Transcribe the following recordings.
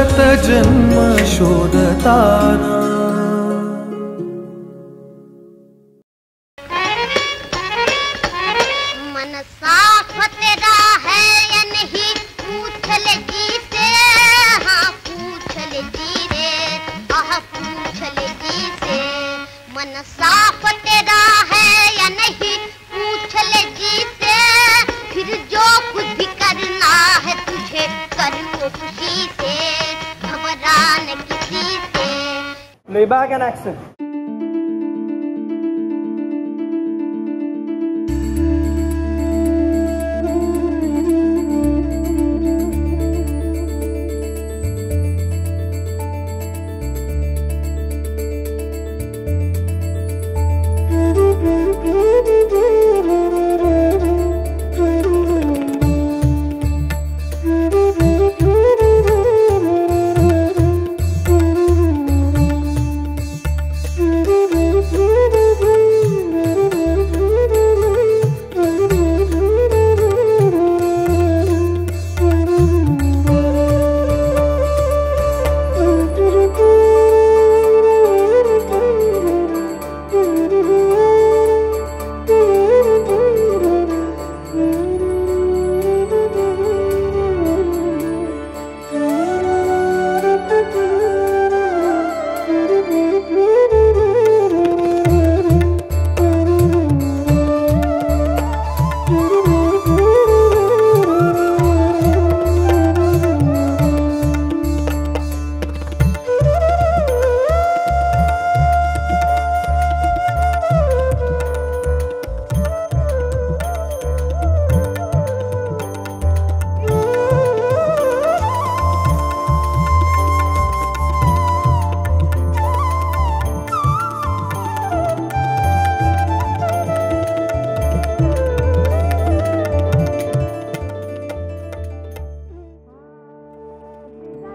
जन्म शोधता Jackson.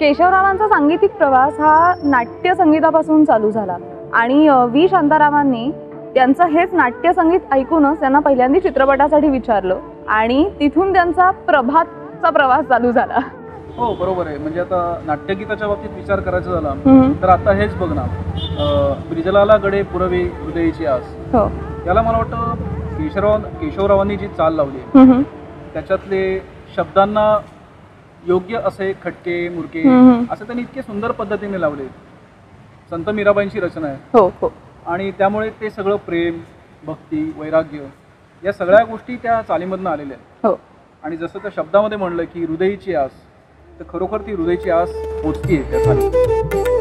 केशवरावांचा सांगीतिक प्रवास हा नाट्य संगीतापासून चालू झाला. आणि व्ही. शांतारामांनी त्यांचं हेच नाट्य संगीत ऐकूनच त्यांना पहिल्यांदा चित्रपटासाठी विचारलं आणि तिथून त्यांचा प्रभातचा प्रवास चालू झाला. हो बरोबर आहे. म्हणजे आता नाट्यगीताच्या बाबतीत विचार करायचा झाला. तर आता हेच बघ ना. ब्रिजलाला गडे पुरवे हृदयची आस. हो. याला मला वाटतं केशवराव केशवरावांनी जी चाल लावली. त्याच्यातले शब्दांना योग्य असे खटके मुरके हम्म. असे त्यांनी इतके सुंदर पद्धतीने लावले. संत मीराबाईंची रचना आहे. हो हो. आणि त्यामुळे ते सगळं प्रेम भक्ती वैराग्य या सगळ्या गोष्टी त्या चालीमधनं आलेल्या आहेत. हो. आणि जसं त्या शब्दामध्ये म्हणलं की हृदयीची आस तर खरोखर ती हृदयची आस पोचतीये त्या चालीत.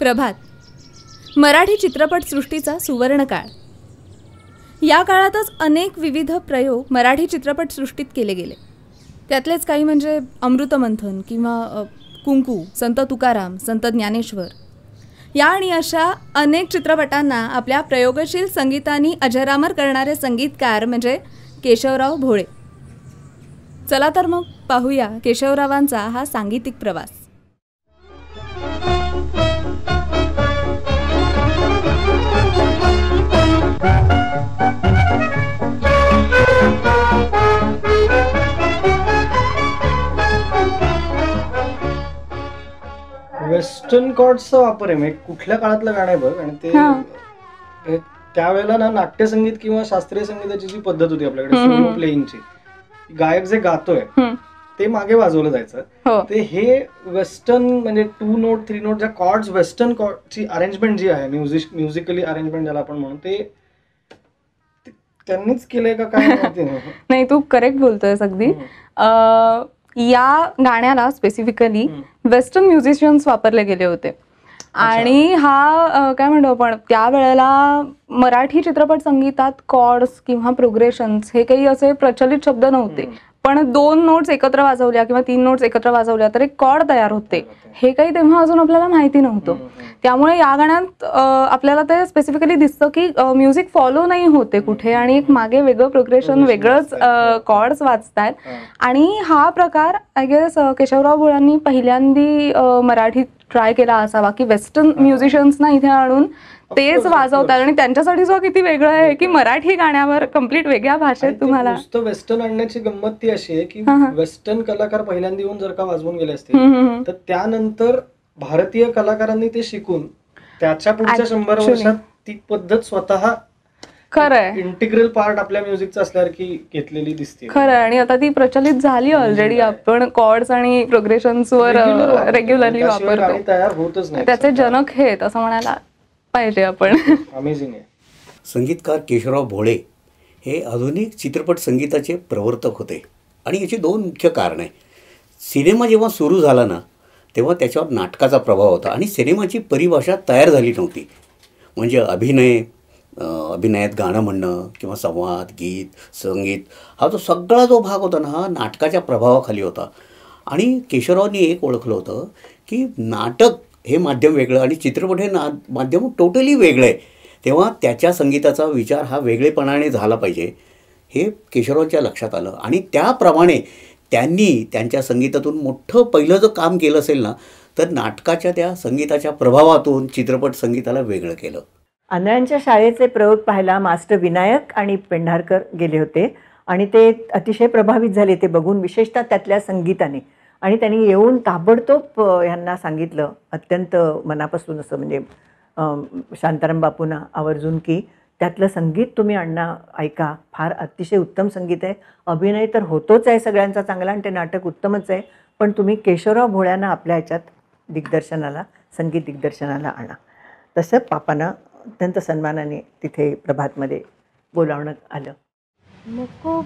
प्रभात. मराठी चित्रपटसृष्टीचा सुवर्णकाळ या काळातच अनेक विविध प्रयोग मराठी चित्रपटसृष्टीत केले गेले. त्यातलेच काही म्हणजे अमृतमंथन किंवा कुंकू संत तुकाराम संत ज्ञानेश्वर. या आणि अशा अनेक चित्रपटांना आपल्या प्रयोगशील संगीतानी अजरामर करणारे संगीतकार म्हणजे केशवराव भोळे. चला तर मग पाहूया केशवरावांचा हा सांगीतिक प्रवास. वेस्टर्न कॉर्डचा वापर आहे म्हणजे कुठल्या काळातलं गाणं आहे बघ आणि ते हा. त्यावेळेला ना नाट्यसंगीत किंवा शास्त्रीय संगीताची जी पद्धत होती आपल्याकडे सोलो. प्लेईंगची गायक जे गातोय. ते मागे वाजवलं जायचं हो ते हे वेस्टर्न म्हणजे टू नोट थ्री नोट ज्या कॉर्ड्स वेस्टर्न कॉर्डची अरेंजमेंट जी आहे म्युझिक म्युझिकली अरेंजमेंट ज्याला आपण म्हणू ते त्यांनीच केलंय का काय माहिती नाही तू करेक्ट बोलतोयस अगदी या गाण्याला स्पेसिफिकली वेस्टर्न म्युझिशियन्स वापरले गेले होते. आणि हा काय म्हणतो आपण त्यावेळेला मराठी चित्रपट संगीतात कॉर्ड्स किंवा प्रोग्रेशन्स हे काही असे प्रचलित शब्द नव्हते. पण दोन नोट्स एकत्र वाजवल्या किंवा तीन नोट्स एकत्र वाजवल्या तर एक कॉर्ड तयार होते. हे काही तेव्हा अजून आपल्याला माहिती नव्हतं. त्यामुळे या गाण्यात आपल्याला ते स्पेसिफिकली दिसतं की म्युझिक फॉलो नाही होते कुठे आणि एक मागे वेगळं प्रोग्रेशन वेगळंच कॉर्ड्स वाजतायत. आणि हा प्रकार आय गेस केशवराव भोळांनी पहिल्यांदी मराठीत ट्राय केला असावा की वेस्टर्न म्युझिशियन्सना इथे आणून तेच वाजवतात. आणि त्यांच्यासाठी जो किती वेगळं आहे की मराठी गाण्यावर कंप्लीट वेगळ्या भाषेत तुम्हाला वेस्टर्न आणण्याची गंमत ती अशी आहे की हा, हा. वेस्टर्न कलाकार पहिल्यांदा येऊन जर का वाजवून गेले असतील. तर त्यानंतर भारतीय कलाकारांनी ते शिकून त्याच्या पुढच्या शंभर. वर्षात ती पद्धत स्वतः खरंय इंटिग्रल पार्ट आपल्या म्युझिकचा असल्यासारखी घेतलेली दिसते खरं. आणि आता ती प्रचलित झाली ऑलरेडी आपण कॉर्ड्स आणि प्रोग्रेशन्स वर रेग्युलरली वापरतो तयार होतच नाही त्याचे जनक हेत असं म्हणायला पाहिजे आपण. अमेझिंग आहे. संगीतकार केशवराव भोळे हे आधुनिक चित्रपट संगीताचे प्रवर्तक होते. आणि याची दोन मुख्य कारण. आहे सिनेमा जेव्हा सुरू झाला ना तेव्हा त्याच्यावर नाटकाचा प्रभाव होता आणि सिनेमाची परिभाषा तयार झाली नव्हती. म्हणजे अभिनय अभिनयात गाणं म्हणणं किंवा संवाद गीत संगीत हा जो सगळा जो भाग होता ना हा नाटकाच्या प्रभावाखाली होता. आणि केशवरावांनी एक ओळखलं होतं की नाटक हे माध्यम वेगळं आणि चित्रपट हे ना माध्यम टोटली वेगळं आहे. तेव्हा त्याच्या संगीताचा विचार हा वेगळेपणाने झाला पाहिजे हे केशवरावांच्या लक्षात आलं. आणि त्याप्रमाणे त्यांनी त्यांच्या संगीतातून मोठं पहिलं जर काम केलं असेल ना तर नाटकाच्या त्या संगीताच्या प्रभावातून चित्रपट संगीताला वेगळं केलं. आंधळ्यांच्या शाळेचे प्रयोग पाहायला मास्टर विनायक आणि पेंढारकर गेले होते. आणि ते अतिशय प्रभावित झाले ते बघून विशेषतः त्यातल्या संगीताने. आणि त्यांनी येऊन ताबडतोब ह्यांना सांगितलं अत्यंत मनापासून असं म्हणजे शांताराम बापूंना आवर्जून की त्यातलं संगीत तुम्ही अण्णा ऐका. फार अतिशय उत्तम संगीत आहे. अभिनय तर होतोच आहे सगळ्यांचा चांगला आणि ते नाटक उत्तमच आहे. पण तुम्ही केशवराव भोळ्यांना आपल्या ह्याच्यात दिग्दर्शनाला संगीत दिग्दर्शनाला आणा. तसं पापांना अत्यंत सन्मानाने तिथे प्रभातमध्ये बोलावण्यात आलं. नको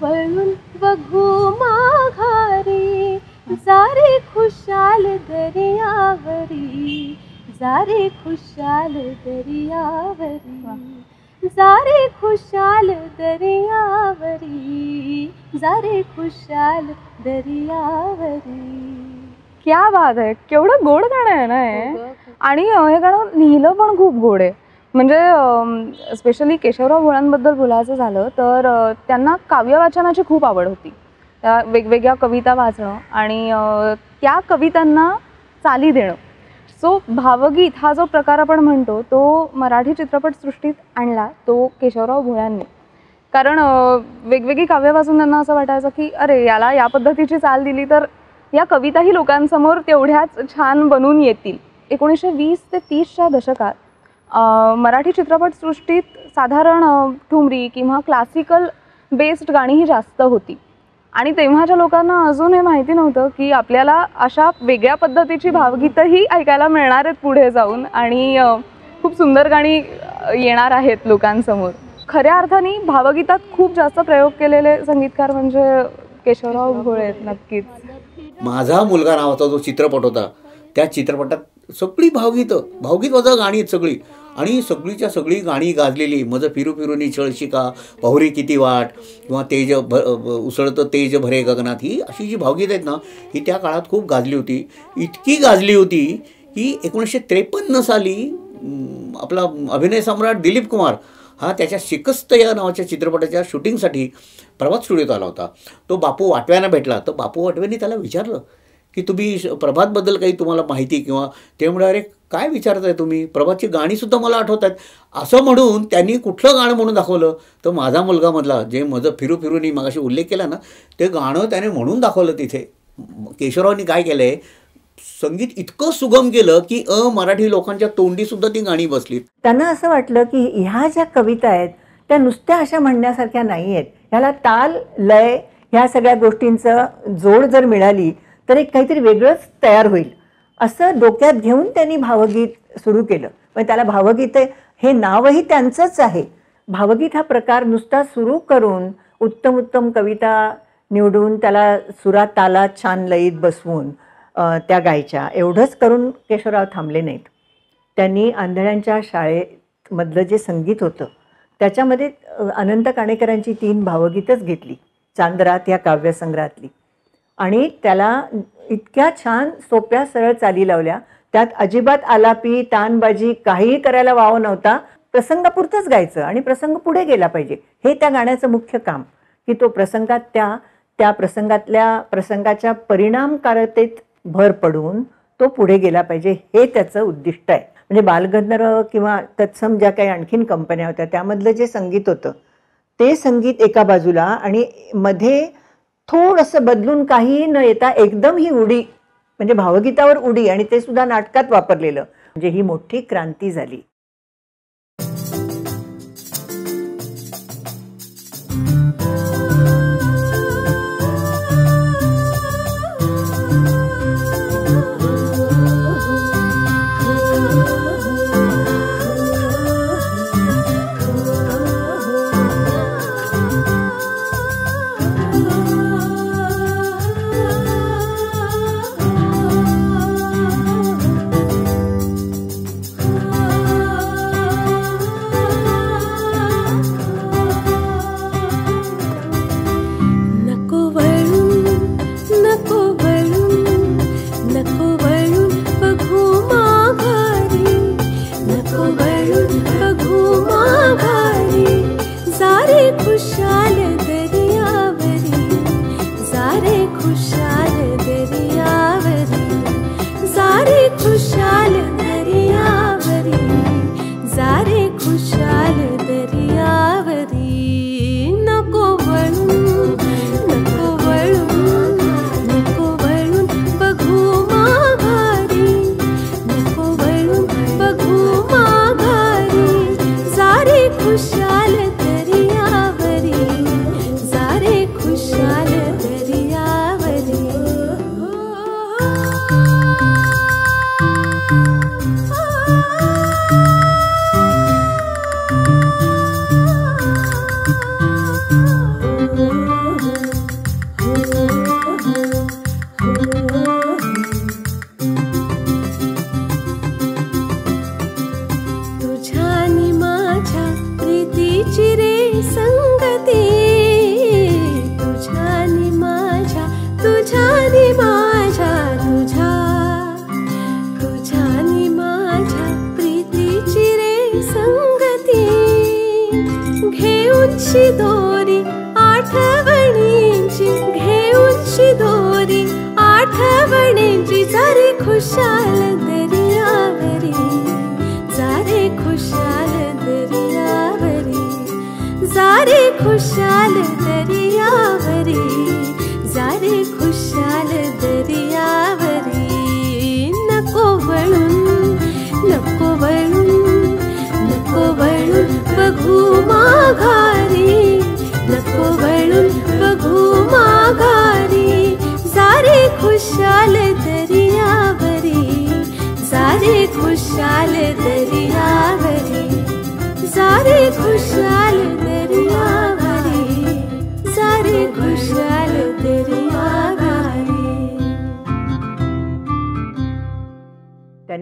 जारे खुशाल दर्यावरी जारे खुशाल दर्यावरी जारे खुशाल दर्यावरी जारे खुशाल दर्यावरी. क्या बात आहे. केवढं गोड गाणं आहे ना हे? आणि अं, हे गाणं लिहिलं पण खूप गोड आहे. म्हणजे स्पेशली केशवराव भोळांबद्दल बोलायचं झालं तर त्यांना काव्य वाचनाची खूप आवड होती. त्या वेगवेगळ्या कविता वाचणं आणि त्या कवितांना चाली देणं. सो भावगीत हा जो प्रकार आपण म्हणतो तो मराठी चित्रपटसृष्टीत आणला तो केशवराव भोळ्यांनी. कारण वेगवेगळी काव्य वाचून त्यांना असं वाटायचं की अरे याला या पद्धतीची चाल दिली तर या कविताही लोकांसमोर तेवढ्याच छान बनून येतील. एकोणीसशे वीस ते तीसच्या दशकात मराठी चित्रपटसृष्टीत साधारण ठुमरी किंवा क्लासिकल बेस्ड गाणी ही जास्त होती. आणि तेव्हाच्या लोकांना अजून हे माहिती नव्हतं की आपल्याला अशा वेगळ्या पद्धतीची भावगीतंही ऐकायला मिळणार आहेत पुढे जाऊन. आणि खूप सुंदर गाणी येणार आहेत लोकांसमोर. खऱ्या अर्थाने भावगीतात खूप जास्त प्रयोग केलेले संगीतकार म्हणजे केशवराव घोळे आहेत नक्कीच. माझा मुलगा नावाचा जो चित्रपट होता त्या चित्रपटात सगळी भावगीतं भावगीत वजा गाणी आहेत सगळी. आणि सगळीच्या सगळी गाणी गाजलेली मज फिरू फिरूनी छळशिका पहुरी किती वाट किंवा तेज भ उसळतं तेज भरे गगनात ही अशी जी भावगीत आहेत ना ही त्या काळात खूप गाजली होती. इतकी गाजली होती की एकोणीसशे त्रेपन्न साली आपला अभिनय सम्राट दिलीप कुमार हा त्याच्या शिकस्त या नावाच्या चित्रपटाच्या शूटिंगसाठी प्रभात स्टुडिओत आला होता. तो बापू वाटव्यानं भेटला. तर बापू वाटव्याने त्याला विचारलं की तुम्ही श- प्रभातबद्दल काही तुम्हाला माहिती किंवा? ते म्हणाले अरे काय विचारताय तुम्ही? प्रभातची गाणीसुद्धा मला आठवत आहेत असं म्हणून त्यांनी कुठलं गाणं म्हणून दाखवलं? तर माझा मुलगा मधला जे माझं फिरू फिरूनी मगाशी उल्लेख केला ना ते गाणं त्याने म्हणून दाखवलं तिथे. केशवरावांनी काय केलं आहे संगीत इतकं सुगम केलं की अ मराठी लोकांच्या तोंडी सुद्धा ती गाणी बसलीत. त्यांना असं वाटलं की ह्या ज्या कविता आहेत त्या नुसत्या अशा म्हणण्यासारख्या नाही आहेत ह्याला ताल लय ह्या सगळ्या गोष्टींचं जोड जर मिळाली तर एक काहीतरी वेगळंच तयार होईल. असं डोक्यात घेऊन त्यांनी भावगीत सुरू केलं. म्हणजे त्याला भावगीत हे नावही त्यांचंच आहे. भावगीत हा प्रकार नुसता सुरू करून उत्तम उत्तम कविता निवडून त्याला सुरात ताला छान लईत बसवून त्या गायच्या. एवढंच करून केशवराव थांबले नाहीत. त्यांनी आंधळ्यांच्या शाळेमधलं जे संगीत होतं त्याच्यामध्ये अनंत काणेकरांची तीन भावगीतच घेतली चांदरात या काव्यसंग्रहातली. आणि त्याला इतक्या छान सोप्या सरळ चाली लावल्या. त्यात अजिबात आलापी तानबाजी काहीही करायला वाव नव्हता. प्रसंगापुरतंच गायचं आणि प्रसंग पुढे गेला पाहिजे. हे त्या गाण्याचं मुख्य काम. की तो प्रसंगात त्या त्या प्रसंगातल्या प्रसंगाच्या परिणामकारतेत भर पडून तो पुढे गेला पाहिजे. हे त्याचं उद्दिष्ट आहे. म्हणजे बालगंधर्व किंवा तत्सम ज्या काही आणखीन कंपन्या होत्या त्यामधलं जे संगीत होतं ते संगीत एका बाजूला आणि मध्ये थोडंसं बदलून काहीही न येता एकदम ही उडी म्हणजे भावगीतावर उडी आणि ते सुद्धा नाटकात वापरलेलं. म्हणजे ही मोठी क्रांती झाली.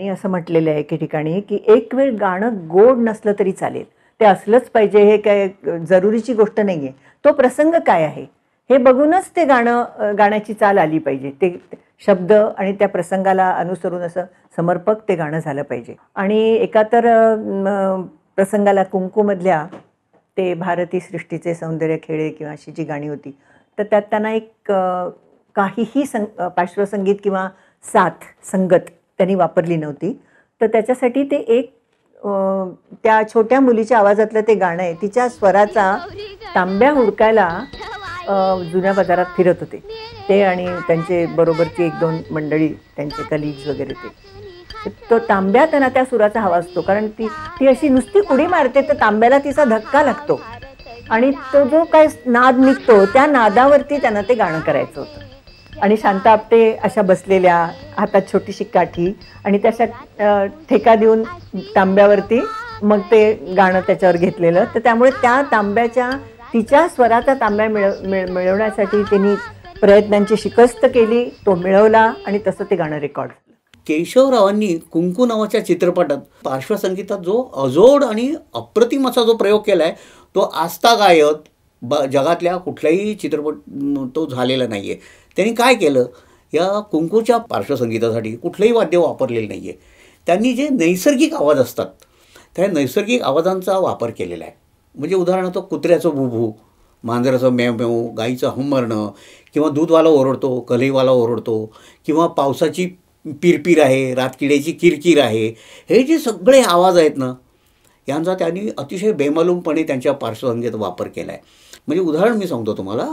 त्यांनी असं म्हटलेलं आहे एके ठिकाणी की एक वेळ गाणं गोड नसलं तरी चालेल. ते असलंच पाहिजे हे काय जरुरीची गोष्ट नाही आहे तो प्रसंग काय आहे? हे बघूनच ते गाणं गाण्याची चाल आली पाहिजे. ते शब्द आणि त्या प्रसंगाला अनुसरून असं समर्पक ते गाणं झालं पाहिजे. आणि एका तर प्रसंगाला कुंकूमधल्या ते भारती सृष्टीचे सौंदर्य खेळे किंवा अशी जी गाणी होती तर त्यात त्यांना एक काहीही सं पार्श्वसंगीत किंवा साथ संगत त्यांनी वापरली नव्हती. तर त्याच्यासाठी ते एक त्या छोट्या मुलीच्या आवाजातलं ते गाणं आहे. तिच्या स्वराचा तांब्या हुडकायला जुन्या बाजारात फिरत होते. ते आणि त्यांचे बरोबरची एक दोन मंडळी त्यांचे कलिग्स वगैरे ते. तो तांब्या त्यांना त्या सुराचा हवा असतो. कारण ती ती अशी नुसती उडी मारते तर तांब्याला तिचा धक्का लागतो. आणि तो जो काय नाद निघतो त्या नादावरती त्यांना ते गाणं करायचं होतं. आणि शांता आपटे अशा बसलेल्या हातात छोटीशी काठी आणि त्याच्या ठेका देऊन तांब्यावरती मग ते गाणं त्याच्यावर घेतलेलं. तर त्यामुळे त्या तांब्याच्या तिच्या स्वराचा तांब्या मिळव मिळ मिळवण्यासाठी त्यांनी प्रयत्नांची शिकस्त केली तो मिळवला आणि तसं ते गाणं रेकॉर्ड झालं. केशवरावांनी कुंकू नावाच्या चित्रपटात पार्श्वसंगीतात जो अजोड आणि अप्रतिम असा जो प्रयोग केला आहे तो आस्तागायत ब जगातल्या कुठल्याही चित्रपट तो झालेला नाही आहे त्यांनी काय केलं? या कुंकूच्या पार्श्वसंगीतासाठी कुठलंही वाद्य वापरलेलं नाही आहे त्यांनी जे नैसर्गिक आवाज असतात त्या नैसर्गिक आवाजांचा वापर केलेला आहे. म्हणजे उदाहरणार्थ कुत्र्याचं बुबू मांजराचं मेव मेव गाईचं हंबरणं किंवा दूधवाला ओरडतो कलईवाला ओरडतो किंवा पावसाची पिरपीर आहे रातकिड्याची किरकिर आहे हे जे सगळे आवाज आहेत ना यांचा त्यांनी अतिशय बेमालूमपणे त्यांच्या पार्श्वसंगीत वापर केला आहे म्हणजे उदाहरण मी सांगतो तुम्हाला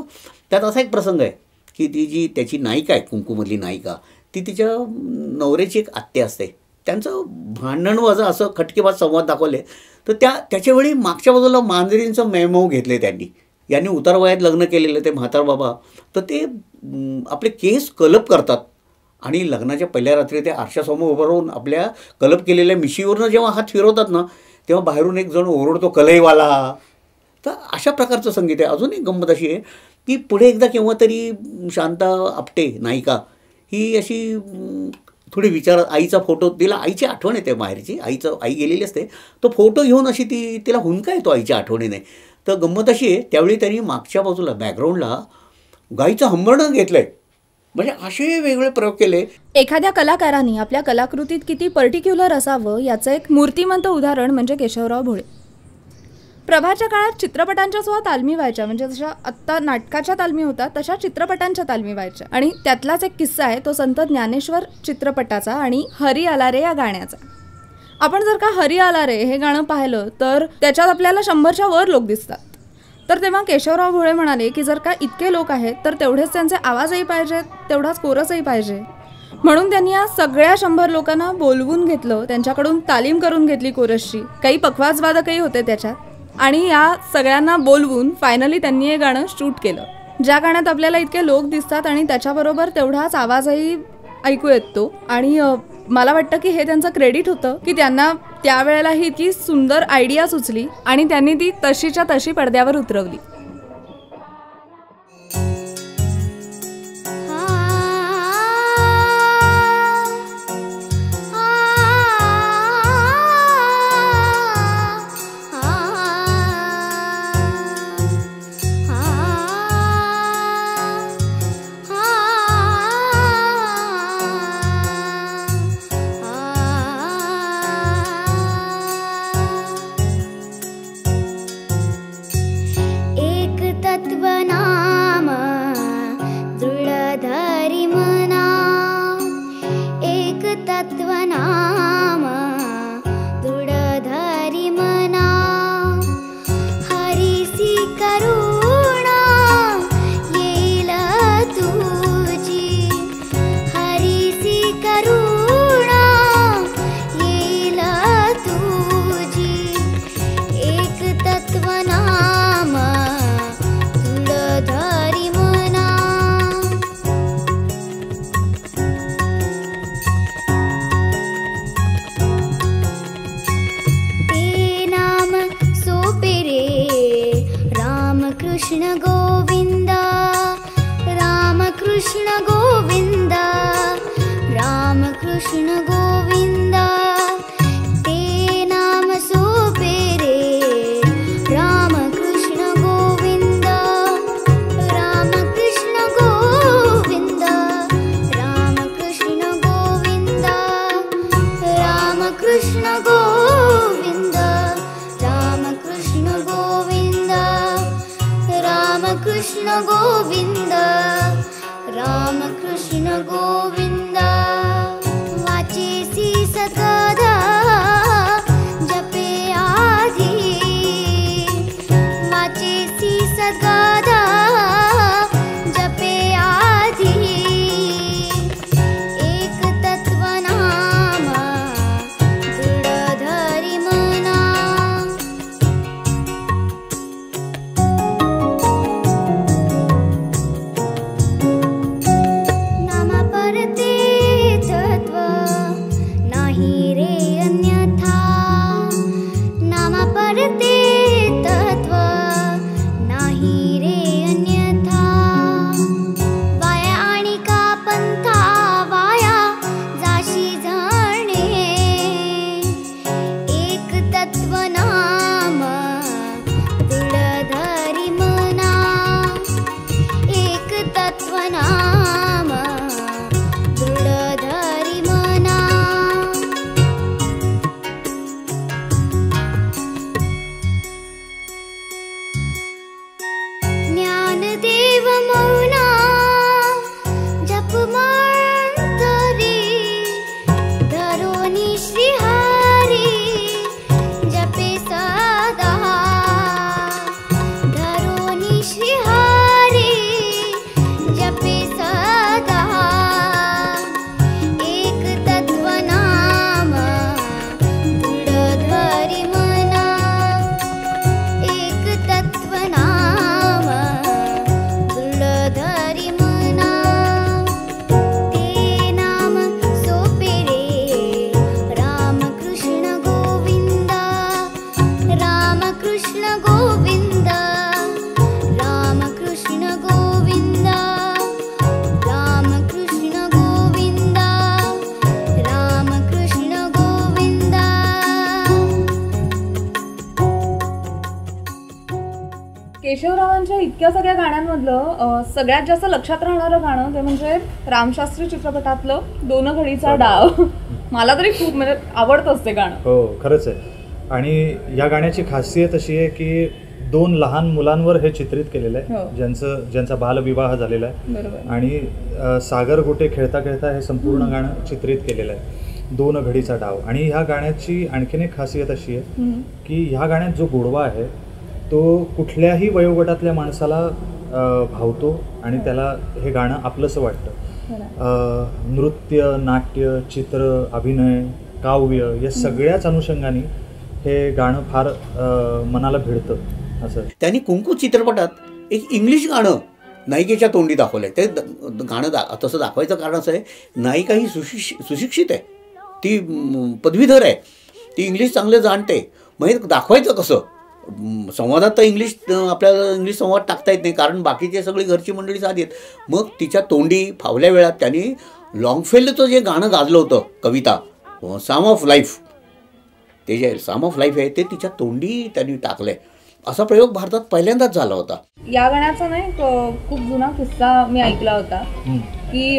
त्यात असा एक प्रसंग आहे. की ती जी त्याची नायिका आहे कुंकूमधली नायिका ती तिच्या नवऱ्याची एक आत्या असते. त्यांचं भांडण वजा असं खटकेबाज संवाद दाखवले. तर त्या त्याच्यावेळी मागच्या बाजूला मांजरींचं मेमो घेतले त्यांनी. यांनी उतार वयात लग्न केलेलं ते म्हातार बाबा. तर ते आपले केस कलप करतात. आणि लग्नाच्या पहिल्या रात्री ते आरशासमोर उभं राहून आपल्या कलप केलेल्या मिशीवरनं जेव्हा हात फिरवतात ना तेव्हा बाहेरून एक जण ओरडतो कलईवाला. तर अशा प्रकारचं संगीत आहे. अजून एक गंमत अशी आहे की पुढे एकदा केव्हा तरी शांता आपटे नायिका ही अशी थोडी विचार आईचा फोटो तिला आईची आठवण येते माहेरची आईचं आई गेलेली असते तो फोटो घेऊन अशी ती तिला हुंका येतो आईच्या आठवणीने. तर गंमत अशी आहे त्यावेळी त्यांनी मागच्या बाजूला बॅकग्राऊंडला गाईचं हंबरणं घेतलं आहे म्हणजे असे वेगळे प्रयोग केले. एखाद्या कलाकाराने आपल्या कलाकृतीत किती पर्टिक्युलर असावं याचं एक मूर्तिमंत उदाहरण म्हणजे केशवराव भोळे. प्रभाच्या काळात चित्रपटांच्या सुद्धा तालमी व्हायच्या. म्हणजे जशा आत्ता नाटकाच्या तालमी होतात तशा चित्रपटांच्या तालमी व्हायच्या. आणि त्यातलाच एक किस्सा आहे तो संत ज्ञानेश्वर चित्रपटाचा आणि हरी आला रे या गाण्याचा. आपण जर का हरी आला रे हे गाणं पाहिलं तर त्याच्यात आपल्याला शंभरच्या वर लोक दिसतात. तर तेव्हा केशवराव भोळे म्हणाले की जर का इतके लोक आहेत तर तेवढेच त्यांचे आवाजही पाहिजेत तेवढाच कोरसही पाहिजे. म्हणून त्यांनी या सगळ्या शंभर लोकांना बोलवून घेतलं त्यांच्याकडून तालीम करून घेतली कोरसची. काही पखवाजवादकही होते त्याच्यात. आणि या सगळ्यांना बोलवून फायनली त्यांनी हे गाणं शूट केलं. ज्या गाण्यात आपल्याला इतके लोक दिसतात आणि त्याच्याबरोबर तेवढाच आवाजही ऐकू येतो आणि मला वाटतं की हे त्यांचं क्रेडिट होतं की त्यांना त्यावेळेला ही इतकी सुंदर आयडिया सुचली आणि त्यांनी ती तशीच्या तशी पडद्यावर उतरवली. एक कृष्ण गोविन्द रामकृष्ण गोविन्द वाचेसि सदा केशवरावांच्या इतक्या सगळ्या गाण्यांमधलं सगळ्यात जास्त लक्षात राहणारं गाणं ते म्हणजे रामशास्त्री चित्रपटातलं दोन घडीचा डाव. मला तरी खूप म्हणजे आवडतंच ते गाणं. हो खरंच आहे. आणि या गाण्याची खासियत अशी आहे की दोन लहान मुलांवर हे चित्रित केलेलं हो. आहे ज्यांचं ज्यांचा बालविवाह झालेला आहे. आणि सागर गोटे खेळता खेळता हे संपूर्ण गाणं चित्रित केलेलं आहे. दोन घडीचा डाव. आणि ह्या गाण्याची आणखीन एक खासियत अशी आहे. की ह्या गाण्यात जो गोडवा आहे तो कुठल्याही वयोगटातल्या माणसाला भावतो आणि त्याला हे गाणं आपलंसं वाटतं. अ, नृत्य नाट्य चित्र अभिनय काव्य या सगळ्याच अनुषंगाने हे गाणं फार मनाला भिडतं असं. त्यांनी कुंकू चित्रपटात एक इंग्लिश गाणं नायिकेच्या तोंडी दाखवलं आहे ते द- गाणं दा तसं दाखवायचं कारण असं आहे नायिका ही सुशिक्षि सुशिक्षित आहे. ती पदवीधर आहे. ती इंग्लिश चांगलं जाणते. मग हे दाखवायचं कसं? संवादात तर इंग्लिश आपल्याला इंग्लिश संवाद टाकता येत नाही कारण बाकीचे सगळी घरची मंडळी साधी आहेत मग तिच्या तोंडी फावल्या वेळात त्यांनी लॉंगफेलचं जे गाणं गाजलं होतं कविता साम ऑफ लाईफ ते जे साम ऑफ लाईफ आहे ते तिच्या तोंडी त्यांनी टाकलंय. असा प्रयोग भारतात पहिल्यांदाच झाला होता. या गाण्याचा ना एक अं, खूप जुना किस्सा मी ऐकला होता की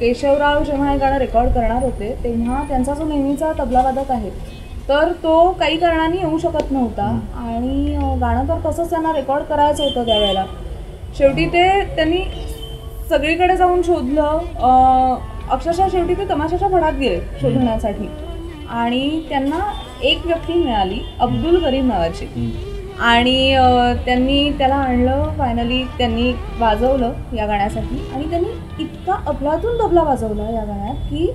केशवराव जेव्हा हे गाणं रेकॉर्ड करणार होते तेव्हा त्यांचा जो नेहमीचा तबलावादक आहे तर तो काही कारणाने येऊ शकत नव्हता. आणि गाणं तर तसंच त्यांना रेकॉर्ड करायचं होतं त्यावेळेला. शेवटी ते त्यांनी सगळीकडे जाऊन शोधलं. अक्षरशः शेवटी ते तमाशाच्या फडात गेले शोधण्यासाठी. आणि त्यांना एक व्यक्ती मिळाली अब्दुल करीम नावाची. आणि त्यांनी त्याला आणलं फायनली त्यांनी वाजवलं या गाण्यासाठी. आणि त्यांनी इतका अफलातून तबला वाजवला या गाण्यात की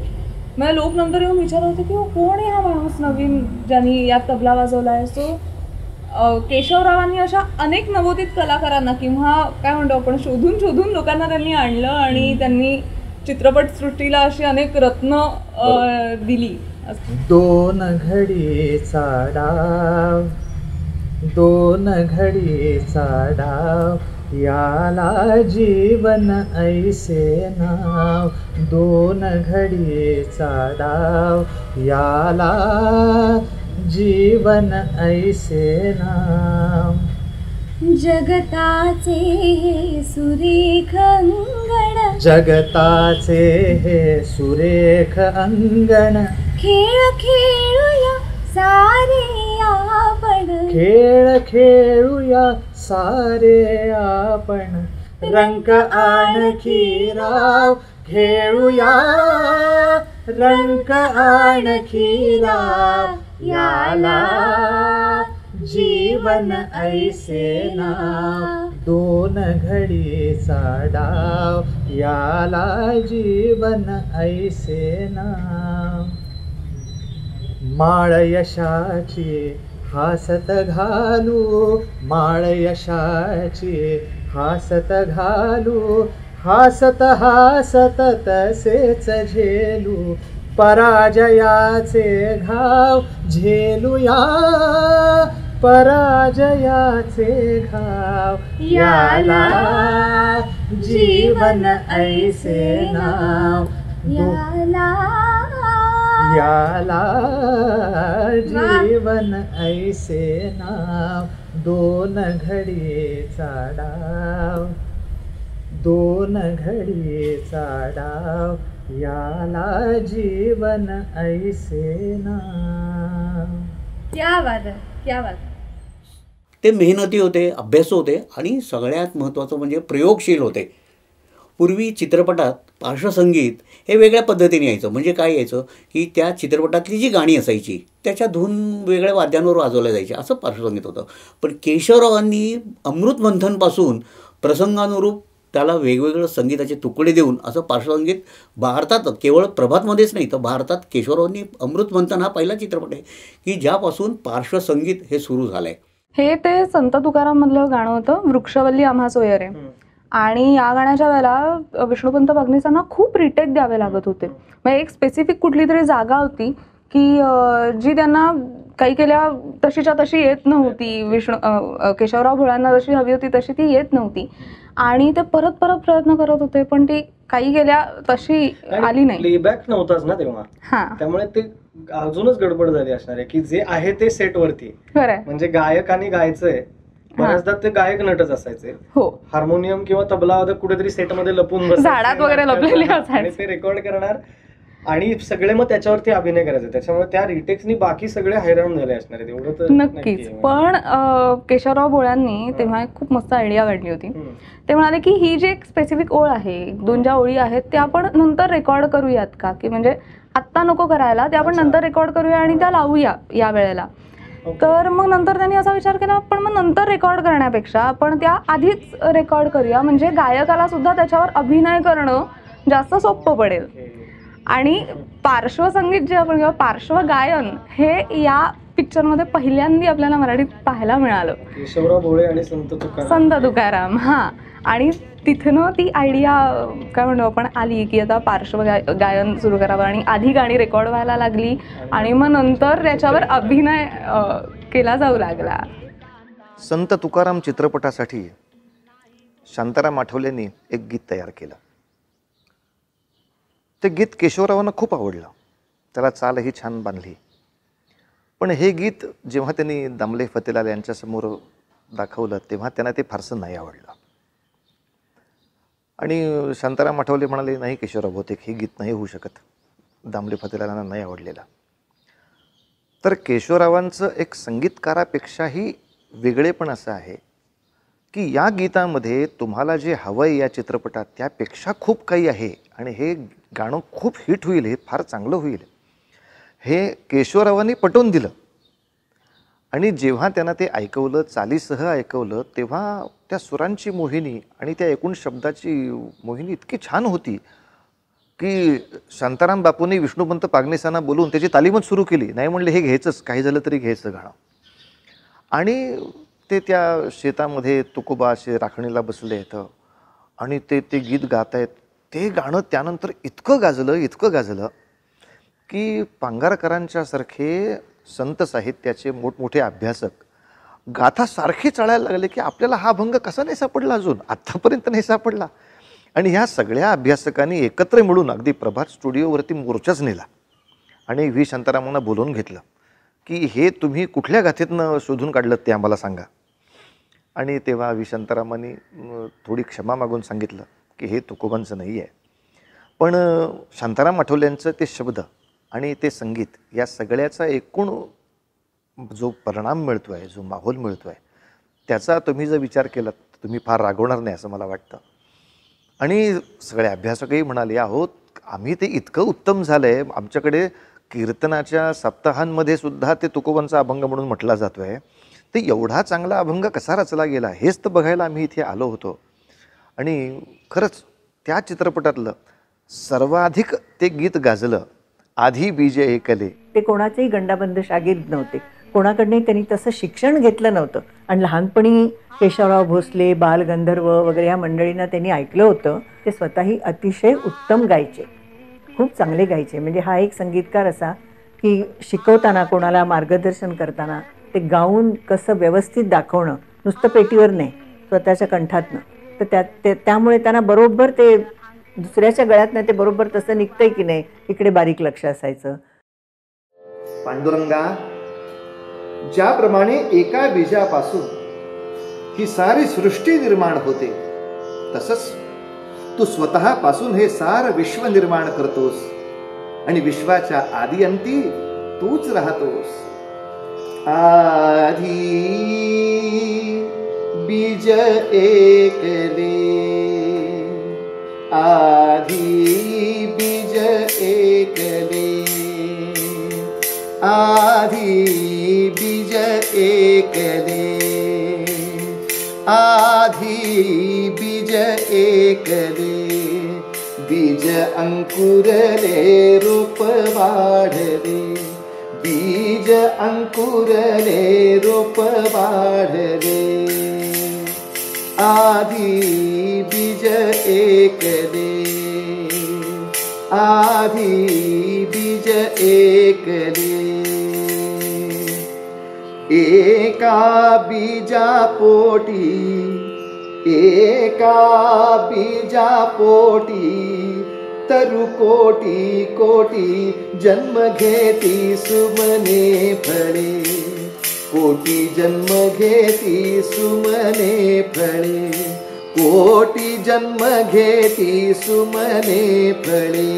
मला लोक नंतर येऊन विचारत होते की "हो, कोण आहे हा माणूस नवीन ज्यांनी यात तबला वाजवला आहे सो केशवरावांनी अशा अनेक नवोदित कलाकारांना किंवा काय म्हणतो आपण शोधून शोधून लोकांना त्यांनी आणलं आणि त्यांनी चित्रपटसृष्टीला अशी अनेक रत्न दिली. दोन घडीचा डाव दोन घडीचा डाव. याला जीवन ऐसे नाव दोन घडीचा डाव. याला जीवन ऐसे नाव. जगताचे हे सुरेख अंगण. जगताचे हे सुरेख अंगण. खेळ खेळूया सारे आपण. खेळ खेळूया सारे आपण. रंग आणखी राव खेळूया रंग आणखी राव याला जीवन ऐसे नाव. दोन घडीचा डाव याला जीवन ऐसे नाव. माळ यशाची हासत घालू माळ यशाची हासत घालू हासत हासत तसेच झेलू पराजयाचे घाव झेलूया पराजयाचे घाव याला जीवन ऐसे नाव. याला याला जीवन ऐसे नाव दोन घडीचा डाव दोन घडीचा डाव याला जीवन ऐसे ना क्या बात आहे क्या बात आहे. ते मेहनती होते अभ्यासू होते आणि सगळ्यात महत्त्वाचं म्हणजे प्रयोगशील होते. पूर्वी चित्रपटात पार्श्वसंगीत हे वेगळ्या पद्धतीने यायचं. म्हणजे काय यायचं? की त्या चित्रपटातली जी गाणी असायची त्याच्या धून वेगळ्या वाद्यांवर वाजवल्या जायचे असं पार्श्वसंगीत होतं. पण केशवरावांनी अमृत मंथनपासून प्रसंगानुरूप त्याला वेगवेगळं संगीताचे तुकडे देऊन असं पार्श्वसंगीत भारतात केवळ प्रभातमध्येच नाही तर भारतात केशवरावांनी अमृत मंथन हा पहिला चित्रपट आहे की ज्यापासून पार्श्वसंगीत हे सुरू झालं आहे हे ते संत तुकाराम मधलं गाणं होतं वृक्षवल्ली आम्हा सोयरे आणि या गाण्याच्या वेळेला विष्णुपंत फडणवीसांना खूप रिटेक द्यावे लागत होते. म्हणजे एक स्पेसिफिक कुठली तरी जागा होती की जी त्यांना काही केल्या तशीच्या तशी येत नव्हती. विष्णू केशवराव भोळ्यांना जशी हवी होती तशी ती येत नव्हती. आणि ते परत परत प्रयत्न करत होते पण ती काही केल्या तशी आली नाही. प्लेबॅक नव्हताच ना तेव्हा. हा. त्यामुळे ते अजूनच गडबड झाली असणार आहे की जे आहे ते सेट वरती म्हणजे गायकाने गायचंय बऱ्याचदा ते गायक नटच असायचे हो हार्मोनियम किंवा तबला कुठेतरी सेटमध्ये लपून. झाडात वगैरे लपलेले आणि. ते रेकॉर्ड करणार आणि सगळे मग त्याच्यावरती अभिनय करायचे त्याच्यामुळे त्या रिटेक्सनी बाकी सगळे हैराण झाले असणार आहेत एवढं तर नक्कीच. पण केशवराव भोळ्यांनी तेव्हा एक खूप मस्त आयडिया काढली होती. ते म्हणाले की ही जी एक स्पेसिफिक ओळ आहे दोन ज्या ओळी आहेत त्या आपण नंतर रेकॉर्ड करूयात का की म्हणजे आत्ता नको करायला त्या आपण. नंतर रेकॉर्ड करूया आणि त्या लावूया या वेळेला. तर मग नंतर त्यांनी असा विचार केला पण मग नंतर रेकॉर्ड करण्यापेक्षा आपण त्या आधीच रेकॉर्ड करूया. म्हणजे गायकाला सुद्धा त्याच्यावर अभिनय करणं जास्त सोपं पडेल. आणि पार्श्वसंगीत जे आपण किंवा पार्श्वगायन हे या पिक्चरमध्ये पहिल्यांदा आपल्याला मराठीत पाहायला मिळालं. केशवराव भोळे आणि संत तुकाराम. संत तुकाराम हा. आणि तिथनं ती आयडिया काय म्हणतो आपण आली की आता पार्श्व गाय- गायन सुरू करावं आणि आधी गाणी रेकॉर्ड व्हायला लागली आणि मग नंतर त्याच्यावर अभिनय केला जाऊ लागला. संत तुकाराम चित्रपटासाठी शांताराम आठवलेंनी एक गीत तयार केलं. ते गीत केशवरावांना खूप आवडलं. त्याला चालही छान बांधली. पण हे गीत जेव्हा त्यांनी दामले फतेलाल यांच्यासमोर दाखवलं तेव्हा त्यांना ते फारसं नाही आवडलं. आणि शांताराम आठवले म्हणाले नाही केशवराव बहुतेक हे गीत नाही होऊ शकत. दामले फतेलांना नाही आवडलेलं. तर केशवरावांचं एक संगीतकारापेक्षाही वेगळेपण असं आहे की या गीतामध्ये तुम्हाला जे हवं आहे या चित्रपटात त्यापेक्षा खूप काही आहे आणि हे गाणं खूप हिट होईल हे फार चांगलं होईल. हे केशवरावांनी पटवून दिलं. आणि जेव्हा त्यांना ते ऐकवलं चालीसह ऐकवलं तेव्हा त्या सुरांची मोहिनी आणि त्या एकूण शब्दाची मोहिनी इतकी छान होती की शांताराम बापूंनी विष्णुपंत पागनेसांना बोलून त्याची तालीमच सुरू केली. नाही म्हणले हे घ्यायचंच काही झालं तरी घ्यायचं गाणं. आणि ते त्या शेतामध्ये तुकोबा असे राखणीला बसले आहेत आणि ते ते गीत गात आहेत. ते गाणं त्यानंतर इतकं गाजलं इतकं गाजलं की पांगारकरांच्यासारखे संत साहित्याचे मोठमोठे अभ्यासक गाथा सारखी चढायला लागले की आपल्याला हा भंग कसा नाही सापडला अजून? आत्तापर्यंत नाही सापडला. आणि ह्या सगळ्या अभ्यासकांनी एकत्र मिळून अगदी प्रभात स्टुडिओवरती मोर्चाच नेला. आणि व्ही. शांतारामांना बोलवून घेतलं की हे तुम्ही कुठल्या गाथेतनं शोधून काढलं ते आम्हाला सांगा. आणि तेव्हा व्ही. शांतारामांनी थोडी क्षमा मागून सांगितलं की हे तुकोबांचं नाही आहे. पण शांताराम आठवल्यांचं ते शब्द आणि ते संगीत या सगळ्याचा एकूण जो परिणाम मिळतो आहे जो माहोल मिळतो आहे त्याचा तुम्ही जर विचार केलात तर तुम्ही फार रागवणार नाही असं मला वाटतं. आणि सगळे अभ्यासकही म्हणाले आहोत आम्ही ते इतकं उत्तम झालं आहे आमच्याकडे कीर्तनाच्या सप्ताहांमध्ये सुद्धा ते तुकोबांचा अभंग म्हणून म्हटला जातो आहे ते एवढा चांगला अभंग कसा रचला गेला हेच तर बघायला आम्ही इथे आलो होतो. आणि खरंच त्या चित्रपटातलं सर्वाधिक ते गीत गाजलं. आधी बीजे ऐकले ते कोणाचेही गंडाबंद शागीर नव्हते. कोणाकडनंही त्यांनी तसं शिक्षण घेतलं नव्हतं. आणि लहानपणी केशवराव भोसले बाल गंधर्व वगैरे या मंडळींना त्यांनी ऐकलं होतं. ते स्वतःही अतिशय उत्तम गायचे. खूप चांगले गायचे. म्हणजे हा एक संगीतकार असा की शिकवताना कोणाला मार्गदर्शन करताना ते गाऊन कसं व्यवस्थित दाखवणं नुसतं पेटीवर नाही स्वतःच्या कंठातनं. तर त्या ते- त्यामुळे त्यांना बरोबर ते दुसऱ्याच्या गळ्यातनं ते बरोबर तसं निघतंय की नाही इकडे बारीक लक्ष असायचं. पांडुरंगा ज्याप्रमाणे एका बीजापासून ही सारी सृष्टी निर्माण होते तसंच तू स्वतःपासून हे सार विश्व निर्माण करतोस आणि विश्वाच्या आदी अंती तूच राहतोस. आधी बीज एकले आधी बीज एकले आधी बीज एकले आधी बीज एकले बीज अंकुरले रूप वाढले बीज अंकुरले रूप वाढले आधी बीज एकले आधी बीज एकले एका बीजा पोटी, एका बीजा पोटी, तरु कोटी कोटी जन्म घेती सुमने फळे कोटी जन्म घेती सुमने फळे कोटी जन्म घेती सुमने फळे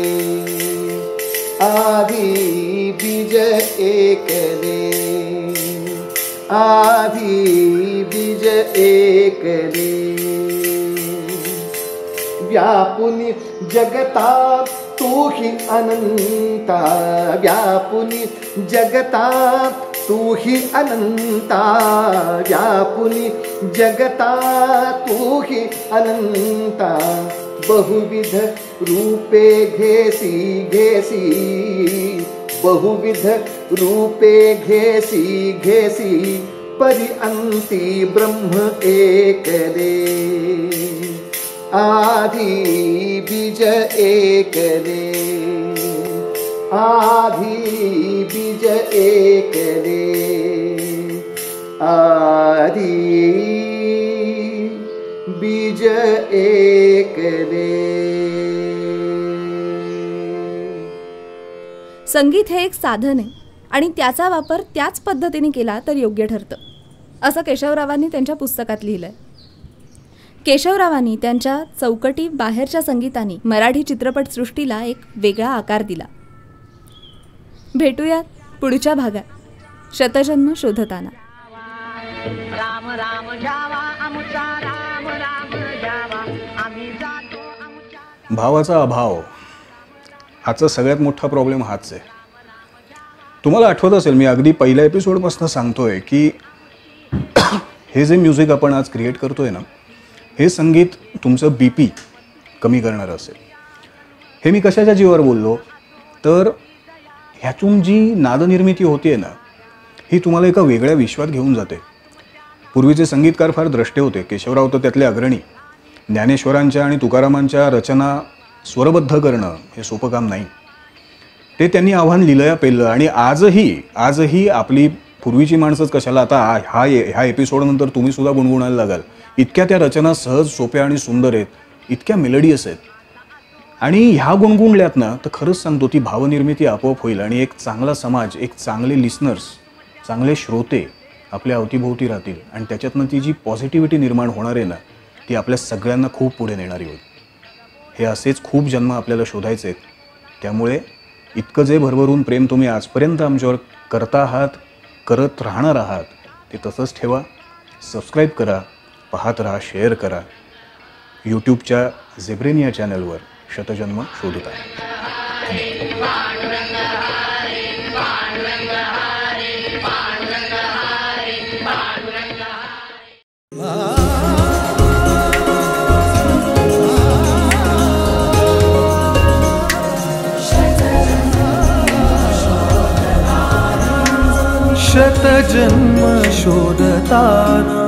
आधी बीज एकले आधी बीज एक एकले व्यापुनी जगता तू ही अनंता व्यापुनी जगता तू ही अनंता व्यापुनी जगता तू ही अनंता. बहुविध रूपे घेसी घेसी. बहुविध रूपे घेसी घेसी. परि ब्रह्म ब्रह्म रे आधी बीज एकले आधी बीज एकले आधी बीज एकले संगीत हे एक साधन आहे आणि त्याचा वापर त्याच पद्धतीने केला तर योग्य ठरतं. असं केशवरावांनी त्यांच्या पुस्तकात लिहिलंय. केशवरावांनी त्यांच्या चौकटी बाहेरच्या संगीताने मराठी चित्रपटसृष्टीला एक वेगळा आकार दिला. भेटूयात पुढच्या भागात. शतजन्म शोधताना. राम राम जावा आमचा राम राम जावा. आम्ही जातो भावाचा अभाव हाचा सगळ्यात मोठा प्रॉब्लेम हाच आहे. तुम्हाला आठवत असेल मी अगदी पहिल्या एपिसोडपासून सांगतोय की हे जे म्युझिक आपण आज क्रिएट करतोय ना हे संगीत तुमचं बी पी कमी करणारं असेल. हे मी कशाच्या जीवावर बोललो? तर ह्यातून जी नादनिर्मिती होते ना ही तुम्हाला एका वेगळ्या विश्वात घेऊन जाते. पूर्वीचे संगीतकार फार द्रष्टे होते. केशवराव तर त्यातले अग्रणी. ज्ञानेश्वरांच्या आणि तुकारामांच्या रचना स्वरबद्ध करणं हे सोपं काम नाही. ते त्यांनी आव्हान लिहिलं पेललं आणि आजही आजही आपली पूर्वीची माणसंच कशाला आता हा ह्या एपिसोडनंतर तुम्हीसुद्धा गुणगुणायला लागाल. इतक्या त्या रचना सहज सोप्या आणि सुंदर आहेत. इतक्या मेलडियस आहेत. आणि ह्या गुणगुणल्यात ना तर खरंच सांगतो ती भावनिर्मिती आपोआप होईल आणि एक चांगला समाज एक चांगले लिसनर्स चांगले श्रोते आपल्या अवतीभोवती राहतील. आणि त्याच्यातनं ती जी पॉझिटिव्हिटी निर्माण होणार आहे ना ती आपल्या सगळ्यांना खूप पुढे नेणारी होईल. हे असेच खूप जन्म आपल्याला शोधायचे आहेत. त्यामुळे इतकं जे भरभरून प्रेम तुम्ही आजपर्यंत आमच्यावर करता आहात करत राहणार आहात ते तसंच ठेवा सबस्क्राईब करा पाहत राहा शेअर करा. यूट्यूबच्या झेब्रेनिया चॅनलवर शतजन्म शोधत आहे शतजन्म शोधताना